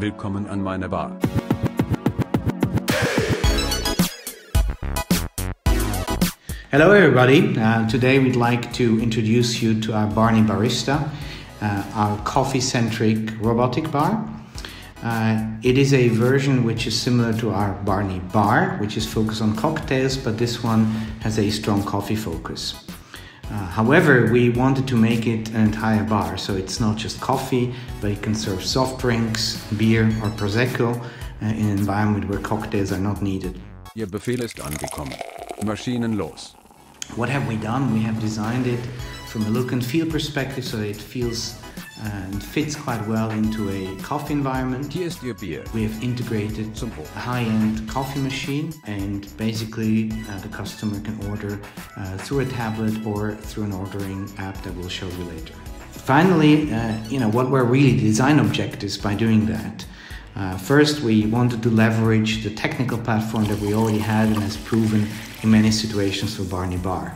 Willkommen an meiner Bar. Hello, everybody. Uh, today we'd like to introduce you to our Barney Barista, uh, our coffee centric robotic bar. Uh, it is a version which is similar to our Barney Bar, which is focused on cocktails, but this one has a strong coffee focus. Uh, however, we wanted to make it an entire bar, so it's not just coffee, but it can serve soft drinks, beer, or prosecco uh, in an environment where cocktails are not needed. Ihr Befehl ist angekommen. Maschinen los. What have we done? We have designed it from a look and feel perspective so it feels and fits quite well into a coffee environment. Hier ist Ihr Bier. We have integrated Wohl. a high-end coffee machine and basically uh, the customer can order uh, through a tablet or through an ordering app that we'll show you later. Finally, uh, you know, what were really the design objectives by doing that? Uh, first, we wanted to leverage the technical platform that we already had and has proven in many situations for Barney Bar.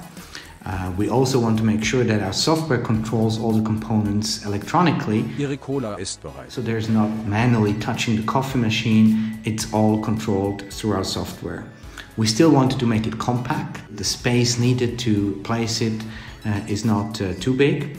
Uh, we also want to make sure that our software controls all the components electronically Ihre Cola ist bereit. so there's not manually touching the coffee machine, it's all controlled through our software. We still wanted to make it compact. The space needed to place it uh, is not uh, too big.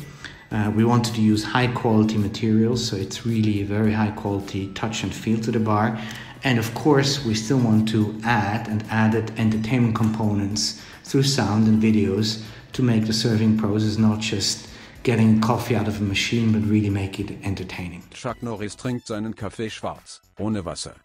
Uh, we wanted to use high quality materials, so it's really a very high quality touch and feel to the bar. And of course, we still want to add and added entertainment components through sound and videos to make the serving process not just getting coffee out of a machine, but really make it entertaining. Chuck Norris trinkt seinen Kaffee schwarz. Ohne Wasser.